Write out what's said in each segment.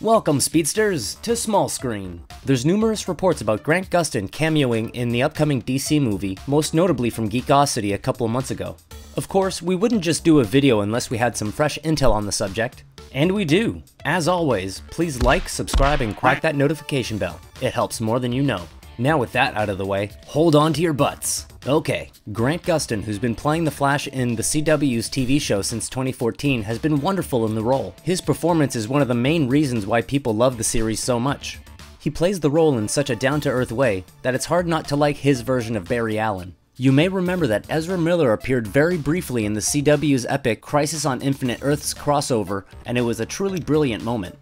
Welcome, speedsters, to Small Screen. There's numerous reports about Grant Gustin cameoing in the upcoming DC movie, most notably from Geekosity a couple of months ago. Of course, we wouldn't just do a video unless we had some fresh intel on the subject. And we do. As always, please like, subscribe, and crack that notification bell. It helps more than you know. Now with that out of the way, hold on to your butts. Okay, Grant Gustin, who's been playing the Flash in the CW's TV show since 2014, has been wonderful in the role. His performance is one of the main reasons why people love the series so much. He plays the role in such a down-to-earth way that it's hard not to like his version of Barry Allen. You may remember that Ezra Miller appeared very briefly in the CW's epic Crisis on Infinite Earths crossover, and it was a truly brilliant moment.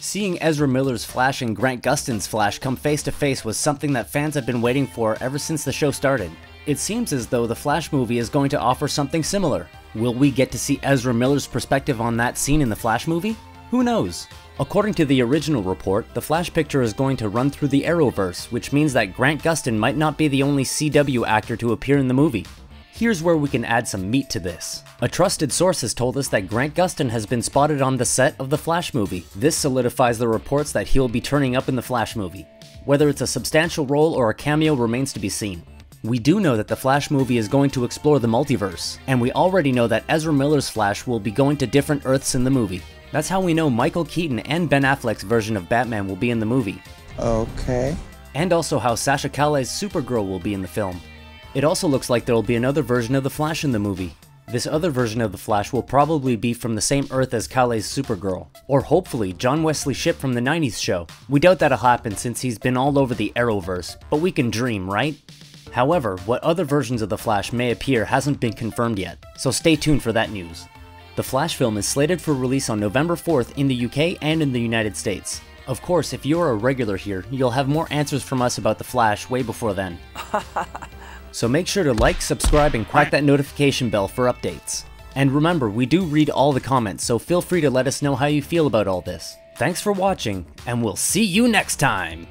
Seeing Ezra Miller's Flash and Grant Gustin's Flash come face to face was something that fans have been waiting for ever since the show started. It seems as though the Flash movie is going to offer something similar. Will we get to see Ezra Miller's perspective on that scene in the Flash movie? Who knows? According to the original report, the Flash picture is going to run through the Arrowverse, which means that Grant Gustin might not be the only CW actor to appear in the movie. Here's where we can add some meat to this. A trusted source has told us that Grant Gustin has been spotted on the set of the Flash movie. This solidifies the reports that he'll be turning up in the Flash movie. Whether it's a substantial role or a cameo remains to be seen. We do know that the Flash movie is going to explore the multiverse, and we already know that Ezra Miller's Flash will be going to different Earths in the movie. That's how we know Michael Keaton and Ben Affleck's version of Batman will be in the movie. Okay. And also how Sasha Calle's Supergirl will be in the film. It also looks like there will be another version of the Flash in the movie. This other version of the Flash will probably be from the same Earth as Calle's Supergirl, or hopefully John Wesley Shipp from the 90s show. We doubt that'll happen since he's been all over the Arrowverse, but we can dream, right? However, what other versions of the Flash may appear hasn't been confirmed yet, so stay tuned for that news. The Flash film is slated for release on November 4th in the UK and in the United States. Of course, if you're a regular here, you'll have more answers from us about the Flash way before then. So make sure to like, subscribe, and crack that notification bell for updates. And remember, we do read all the comments, so feel free to let us know how you feel about all this. Thanks for watching, and we'll see you next time!